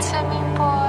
to me, boy.